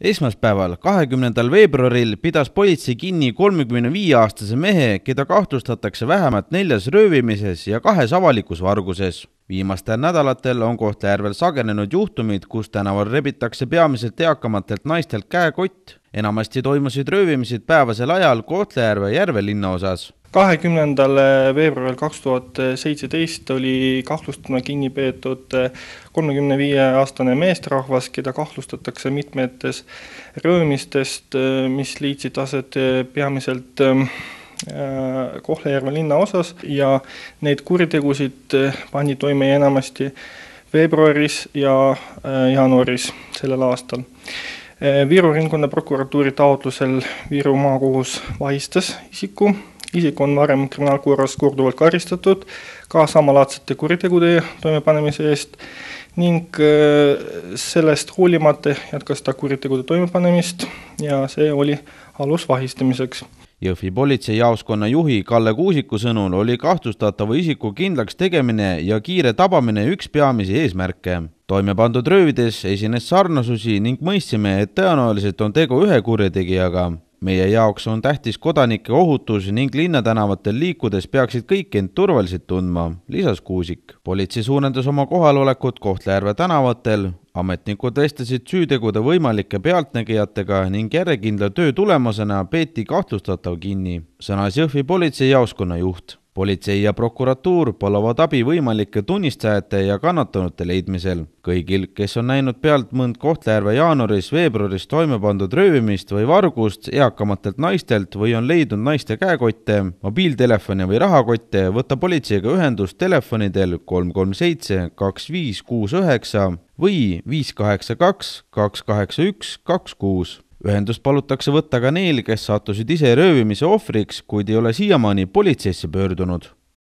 esmaspäeval, kahekümnendal veebruaril pidas politsei kinni kolmekümne viie aastase mehe, keda kahtlustatakse vähemalt neljas röövimises ja kahes avalikus varguses. viimastel nädalatel on Kohtla-Järvel sagenenud juhtumid, kus tänaval rebitakse peamiselt eakamatelt naistelt käekott. enamasti toimusid röövimised päevasel ajal Kohtla-Järve Järve linnaosas kahekümnendal veebruaril kaks tuhat seitseteist oli kahtlustuna kinni peetud kolmekümne viie aastane meesterahvas, keda kahtlustatakse mitmetes röömistest, mis leidsid aset peamiselt Kohtla-Järve linnaosas ja neid kuritegusid pandi toime enamasti veebruaris ja jaanuaris sellel aastal. Viru ringkonnaprokuratuuri taotlusel Viru maakohus vahistas isiku isik on varem kriminaalkorras korduvalt karistatud ka samalaadsete kuritegude toimepanemise eest ning äh, sellest hoolimata jätkas ta kuritegude toimepanemist ja see oli alus vahistamiseks Jõhvi politseijaoskonna juhi Kalle Kuusiku sõnul oli kahtlustatava isiku kindlaks tegemine ja kiire tabamine üks peamisi eesmärke. toime pandud röövides esines sarnasusi ning mõistsime, et tõenäoliselt on tegu ühe kurjategijaga meie jaoks on tähtis kodanike ohutus ning linnatänavatel liikudes peaksid kõik end turvaliselt tundma, lisas Kuusik. politsei suurendas oma kohalolekut Kohtla-Järve tänavatel, ametnikud vestlesid süütegude võimalike pealtnägijatega ning järjekindla töö tulemusena peeti kahtlustatav kinni, sõnas Jõhvi politseijaoskonna juht politsei ja prokuratuur paluvad abi võimalike tunnistajate ja kannatanute leidmisel. kõigil, kes on näinud pealt mõnd Kohtla-Järve jaanuaris-veebruaris toime pandud röövimist või vargust eakamatelt naistelt või on leidnud naiste käekotte, mobiiltelefone või rahakotte, võta politseiga ühendust telefonidel kolm kolm seitse kaks viis kuus üheksa või viis kaheksa kaks kaks kaheksa üks kaks kuus ühendust palutakse võtta ka neil, kes sattusid ise röövimise ohvriks, kuid ei ole siiamaani politseisse pöördunud